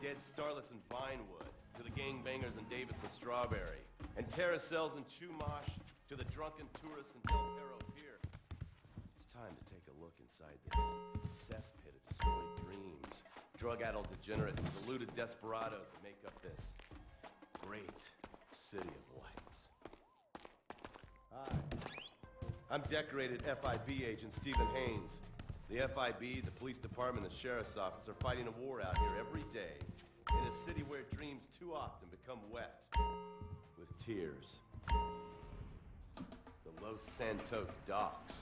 dead starlets in Vinewood to the gangbangers in Davis and Strawberry, and terracels in Chumash to the drunken tourists in Del Perro Pier. It's time to take a look inside this cesspit of destroyed dreams, drug-addled degenerates, and deluded desperados that make up this great city of lights. Hi. I'm decorated FIB agent Stephen Haines. The FIB, the police department, and sheriff's office are fighting a war out here every day in a city where dreams too often become wet with tears. The Los Santos docks.